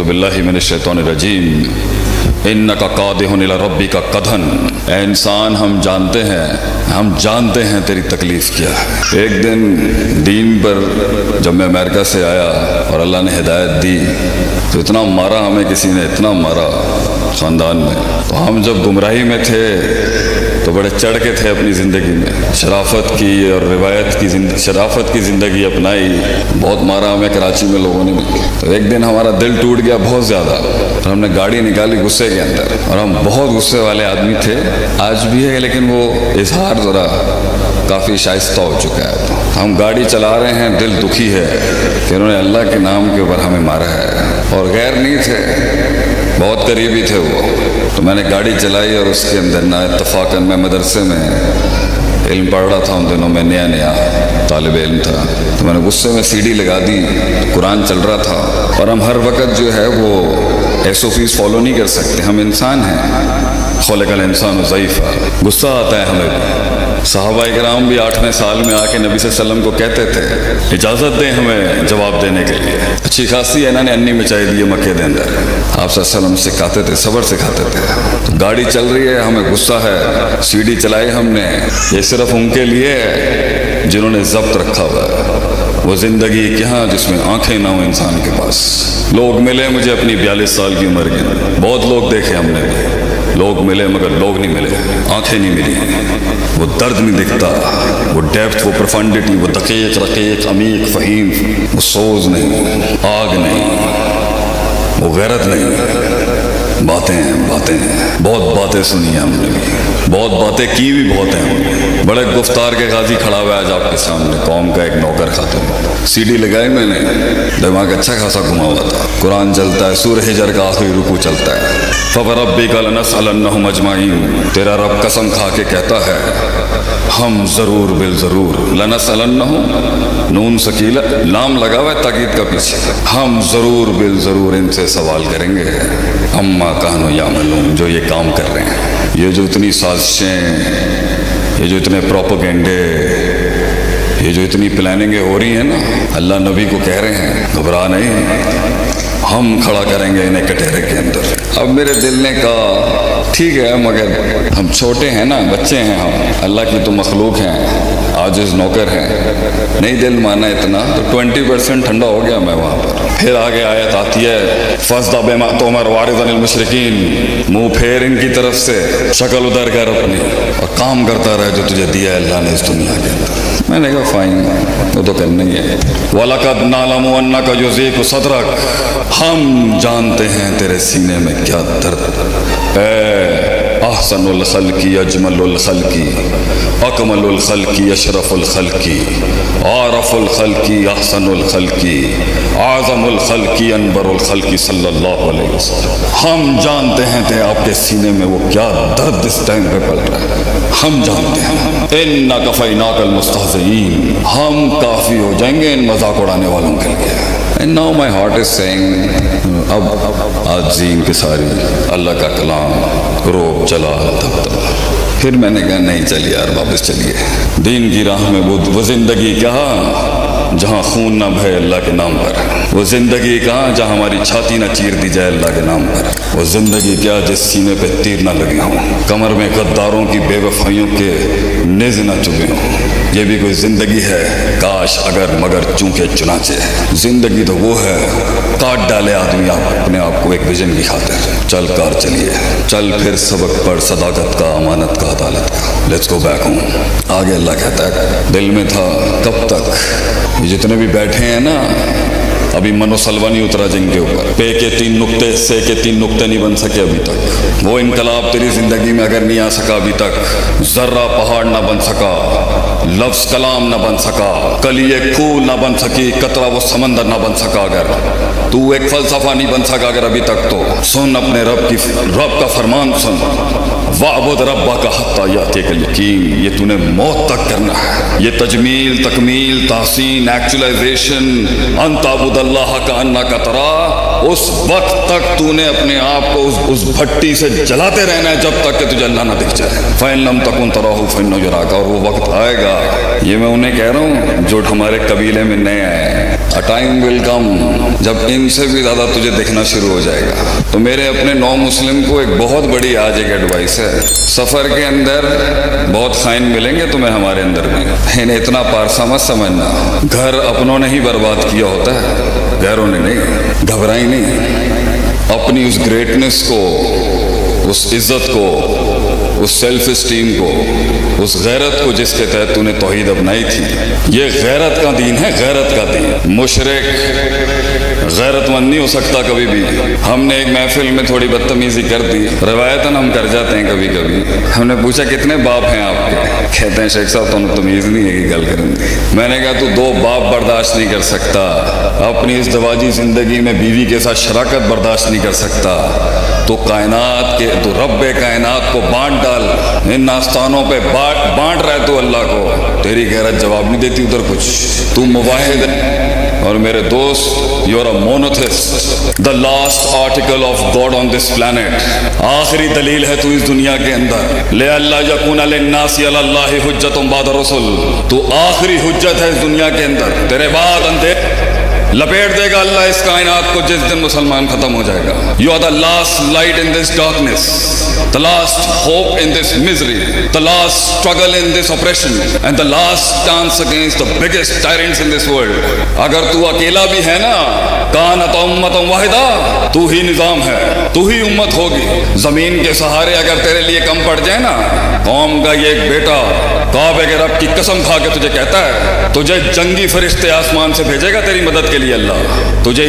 अज़बिल्लिमिनशैतरजीम इन का रबी का कदन इंसान हम जानते हैं हम जानते हैं तेरी तकलीफ़ क्या एक दिन दीन पर जब मैं अमेरिका से आया और अल्लाह ने हिदायत दी तो इतना मारा हमें किसी ने इतना मारा ख़ानदान में तो हम जब गुमराही में थे तो बड़े चढ़ के थे अपनी ज़िंदगी में। शराफत की और रिवायत की शराफत की ज़िंदगी अपनाई। बहुत मारा हमें कराची में लोगों ने। तो एक दिन हमारा दिल टूट गया बहुत ज़्यादा। और हमने गाड़ी निकाली गुस्से के अंदर। और हम बहुत गुस्से वाले आदमी थे। आज भी है, लेकिन वो इजहार ज़रा काफ़ी शाइस्ता हो चुका है। हम गाड़ी चला रहे हैं, दिल दुखी है कि उन्होंने अल्लाह के नाम के ऊपर हमें मारा है। और गैर नहीं थे। बहुत करीबी थे वो। तो मैंने गाड़ी चलाई और उसके अंदर ना इतफाक़न मैं मदरसे में इल्म पढ़ रहा था उन दिनों में, नया नया तालब इल्म था। तो मैंने गुस्से में सीढ़ी लगा दी, कुरान चल रहा था। और हम हर वक्त जो है वो एस ओ पीज फॉलो नहीं कर सकते, हम इंसान हैं। खोल कल इंसान ज़यीफ़ा गुस्सा आता है हमें साहबा कराम भी आठवें साल में आके नबी वसल्लम को कहते थे, इजाज़त दें हमें जवाब देने के लिए। अच्छी खासी है, इन्होंने अन्नी मचाई दी है मक्के के अंदर। आप वसल्लम सिखाते थे, सबर सिखाते थे। गाड़ी चल रही है, हमें गुस्सा है सीढ़ी चलाई हमने। ये सिर्फ़ उनके लिए है, जिन्होंने जब्त रखा हुआ है। वो ज़िंदगी क्या, जिसमें आँखें ना हो इंसान के पास। लोग मिले मुझे अपनी बयालीस साल की उम्र के। बहुत लोग देखे हमने। भी लोग मिले मगर लोग नहीं मिले। आँखें नहीं मिली। वो दर्द नहीं दिखता। वो डेप्थ वो प्रोफंडिटी वो दकीक रकीक अमीक फ़हीम, वो सोज नहीं, आग नहीं। वो गैरत नहीं। बातें हैं बातें हैं। बहुत बातें सुनी हैं हमने भी। बहुत बातें की भी बहुत हैं बड़े गुफ्तार के गाजी खड़ा हुआ है आज आपके सामने, कौम का एक नौकर खाते सीढ़ी लगाई मैंने। दिमाग अच्छा खासा घुमा हुआ था। कुरान चलता है सूर हिजर का आखिरी रुकू चलता है। फ़बर रबी का लनस मजमाइन तेरा रब कसम खा के कहता है, हम ज़रूर बिल ज़रूर लनस नून सकीला लाम लगा हुआ है ताकीद का पीछे हम ज़रूर बिल ज़रूर इनसे सवाल करेंगे। अम्मा कहनो या मलूम, जो ये काम कर रहे हैं। ये जो इतनी साजिशें, ये जो इतने प्रोपोगेंडे, ये जो इतनी प्लानिंगें हो रही हैं ना, अल्लाह नबी को कह रहे हैं, घबरा नहीं। हम खड़ा करेंगे इन्हें कटहरे के अंदर। अब मेरे दिल ने कहा, ठीक है, मगर हम छोटे हैं ना, बच्चे हैं हम। अल्लाह की तो मखलूक हैं। आज इस नौकर हैं। नहीं दिल माना इतना तो ट्वेंटी परसेंट ठंडा हो गया मैं वहाँ पर। फिर आगे आयत आती है फसदा बेमा तोमर वारिदनमशरकिन मुँह फेर इनकी तरफ़ से, शक्ल उधर कर अपनी, और काम करता रहे जो तुझे दिया है अल्लाह ने इस दुनिया के अंदर। मैंने कहा, फाइन, वो तो करना ही है। वलकद नालमुन्ना का युजी को सदरक। हम जानते हैं तेरे सीने में क्या दर्द है। अहसन खल की अजमल खल की अकमल खल की अशरफुल खल की आरफुल खल की अहसन खल की आज़मुल खल की अनबरुल खल की वसल्लम हम जानते हैं थे आपके सीने में वो क्या दर्द इस टाइम पे पड़ रहा है। हम जानते हैं। इन नाकफ़ी नाकल मुस्तजीन हम काफ़ी हो जाएँगे इन मज़ाक उड़ाने वालों के लिए। And now my heart is saying अब आज की सारी अल्लाह का कलाम रोब चला, तब तब फिर मैंने कहा, नहीं चलिए यार, वापस चलिए। दीन की राह में वो ज़िंदगी क्या? जहाँ खून ना भय अल्लाह के नाम पर। वो ज़िंदगी कहाँ जहाँ हमारी छाती ना चीर दी जाए अल्लाह के नाम पर। वो ज़िंदगी क्या जिस सीने पे तीर ना लगे हों। कमर में गद्दारों की बेवफाइयों के निज ना चुभे हों। ये भी कोई ज़िंदगी है, काश अगर मगर चूंके चुनाचे। ज़िंदगी तो वो है, काट डाले आदमी आप अपने आप को एक विजन की खातिर। चल कार चलिए। चल फिर सबक पढ़ सदाकत का अमानत का अदालत। का लेट्स गो बैक हूँ आगे अल्लाह कहता है, दिल में था कब तक। ये जितने भी बैठे हैं ना, अभी मनोसलवा नहीं उतरा जिनके ऊपर। पे के तीन नुक्ते, से के तीन नुक्ते नहीं बन सके अभी तक। वो इनकलाब तेरी ज़िंदगी में अगर नहीं आ सका अभी तक, जर्रा पहाड़ ना बन सका, लफ्ज कलाम ना बन सका, कली एक फूल ना बन सकी, कतरा वो समंदर ना बन सका अगर। तू एक फलसफा नहीं बन सका अगर अभी तक तो। सुन अपने रब की रब का फरमान सुन। वाबुद रब्बा का हत्ता याते का यकीन। ये तूने मौत तक करना है। ये तजमील तकमील तहसीन एक्चुअलाइजेशन अंताबुदल्लाह का अन्ना का तरा उस वक्त तक तूने अपने आप को उस, उस भट्टी से जलाते रहना है जब तक कि तुझे अल्लाह ना दिख जाए। फ़ैन लम तक उन तराहू फ़िन का और वो वक्त आएगा। ये मैं उन्हें कह रहा हूँ जो हमारे कबीले में नए आए अ टाइम विल कम जब इनसे भी ज़्यादा तुझे देखना शुरू हो जाएगा। तो मेरे अपने नौ मुस्लिम को एक बहुत बड़ी आज एक एडवाइस है। सफ़र के अंदर बहुत साइन मिलेंगे तुम्हें हमारे अंदर में। इन्हें इतना पारसा मत समझना। घर अपनों ने ही बर्बाद किया होता है। घरों ने नहीं, घबराई नहीं। अपनी उस ग्रेटनेस को, उस इज़्ज़त को, उस सेल्फ स्टीम को उस गैरत को जिसके तहत तूने तोहहीद अपनाई थी। ये गैरत का दीन है, गैरत का दीन। मुशरक गैरतमंद नहीं हो सकता कभी भी। हमने एक महफिल में थोड़ी बदतमीजी कर दी। रवायतन हम कर जाते हैं कभी कभी हमने पूछा, कितने बाप हैं आपके? कहते हैं, शेख साहब तुम तमीज नहीं है गल करेंगे। मैंने कहा, तू दो बाप बर्दाश्त नहीं कर सकता। अपनी इस दवाजी ज़िंदगी में बीवी के साथ शराकत बर्दाश्त नहीं कर सकता। तो कायनात के तो रब कायनात को बांट डाल। इन नास्तानों पे बांट रहा है तू अल्लाह को। तेरी गैरत जवाब नहीं देती उधर कुछ। तू मुवाहिद और मेरे दोस्त you're a monotheist the last article of God on this planet आखिरी दलील है तू इस दुनिया के अंदर। ले अल्लाह रसुल। तू आखिरी हुज्जत है इस दुनिया के अंदर। तेरे बाद अंधे लपेट देगा अल्लाह इस कायनात को, जिस दिन मुसलमान खत्म हो जाएगा। You are the last light in this darkness the last hope in this misery the last struggle in this operation and the last chance against the biggest tyrants in this world अगर तू अकेला भी है ना कान उम्मत वाहिदा, तू ही निज़ाम है। तू ही उम्मत होगी। ज़मीन के सहारे अगर तेरे लिए कम पड़ जाए ना, कौम का ये एक बेटा काबे के रब की कसम खा के तुझे कहता है, तुझे जंगी फरिश्ते आसमान से भेजेगा तेरी मदद के लिए अल्लाह। तुझे